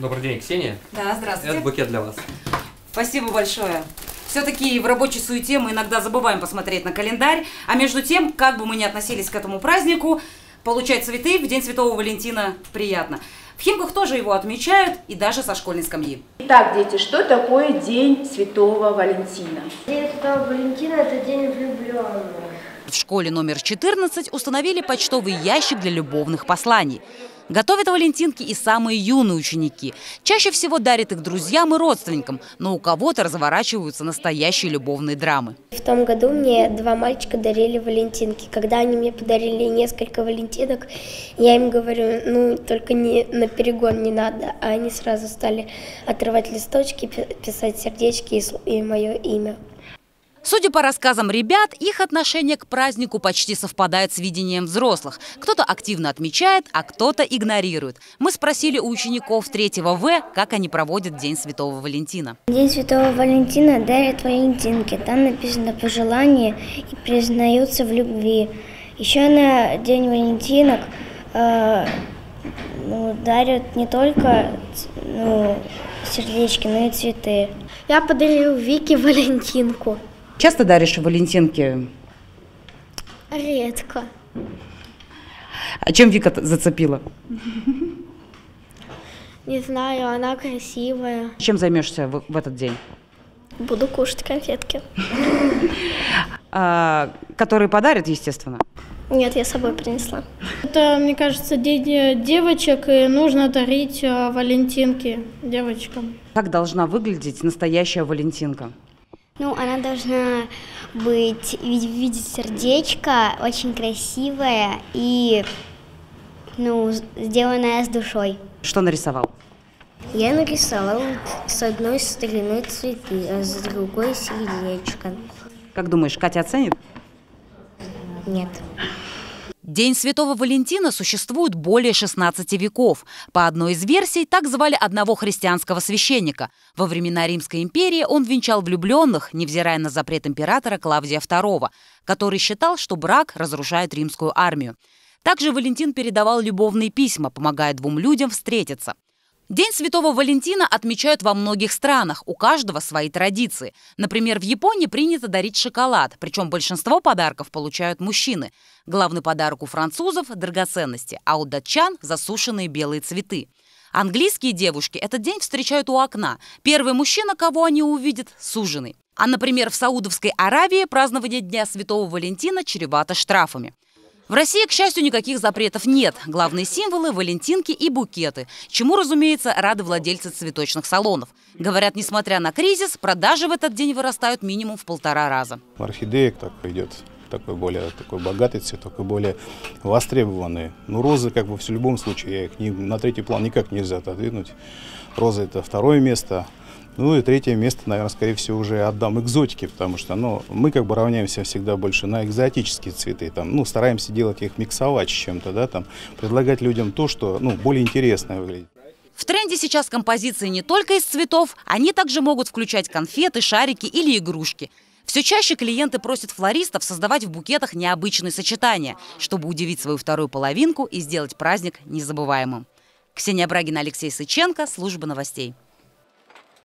Добрый день, Ксения. Да, здравствуйте. Это букет для вас. Спасибо большое. Все-таки в рабочей суете мы иногда забываем посмотреть на календарь, а между тем, как бы мы ни относились к этому празднику, получать цветы в День Святого Валентина приятно. В Химках тоже его отмечают, и даже со школьной скамьи. Итак, дети, что такое День Святого Валентина? День Святого Валентина – это день влюбленных. В школе номер 14 установили почтовый ящик для любовных посланий. Готовят валентинки и самые юные ученики. Чаще всего дарят их друзьям и родственникам, но у кого-то разворачиваются настоящие любовные драмы. В том году мне два мальчика дарили валентинки. Когда они мне подарили несколько валентинок, я им говорю, ну, только не на перегон не надо. А они сразу стали отрывать листочки, писать сердечки и, и мое имя. Судя по рассказам ребят, их отношение к празднику почти совпадает с видением взрослых. Кто-то активно отмечает, а кто-то игнорирует. Мы спросили у учеников 3 В, как они проводят День Святого Валентина. День Святого Валентина дарят валентинки. Там написано пожелание и признаются в любви. Еще на День Валентинок э, ну, дарят не только ну, сердечки, но и цветы. Я подарил Вике Валентинку. Часто даришь валентинки? Редко. А чем Вика зацепила? Не знаю, она красивая. Чем займешься в, в этот день? Буду кушать конфетки. А, которые подарят, естественно. Нет, я с собой принесла. Это, мне кажется, день девочек, и нужно дарить а, валентинки девочкам. Как должна выглядеть настоящая валентинка? Ну, она должна быть в виде сердечка, очень красивая и, ну, сделанная с душой. Что нарисовал? Я нарисовал с одной стороны цветы, а с другой сердечко. Как думаешь, Катя оценит? Нет. День Святого Валентина существует более 16 веков. По одной из версий, так звали одного христианского священника. Во времена Римской империи он венчал влюбленных, невзирая на запрет императора Клавдия II, который считал, что брак разрушает римскую армию. Также Валентин передавал любовные письма, помогая двум людям встретиться. День Святого Валентина отмечают во многих странах, у каждого свои традиции. Например, в Японии принято дарить шоколад, причем большинство подарков получают мужчины. Главный подарок у французов – драгоценности, а у датчан – засушенные белые цветы. Английские девушки этот день встречают у окна. Первый мужчина, кого они увидят – суженый. А, например, в Саудовской Аравии празднование Дня Святого Валентина чревато штрафами. В России, к счастью, никаких запретов нет. Главные символы – валентинки и букеты, чему, разумеется, рады владельцы цветочных салонов. Говорят, несмотря на кризис, продажи в этот день вырастают минимум в полтора раза. Орхидеек так идет такой более такой богатый цветок и более востребованный. Ну, розы, как бы, в любом случае, их не, на третий план никак нельзя отодвинуть. Роза – это второе место, ну и третье место, наверное, скорее всего, уже отдам экзотике, потому что ну, мы как бы равняемся всегда больше на экзотические цветы. Там, ну, стараемся делать их миксовать чем-то, да, там, предлагать людям то, что ну, более интересное выглядит. В тренде сейчас композиции не только из цветов, они также могут включать конфеты, шарики или игрушки. Все чаще клиенты просят флористов создавать в букетах необычные сочетания, чтобы удивить свою вторую половинку и сделать праздник незабываемым. Ксения Брагина, Алексей Сыченко, Служба новостей.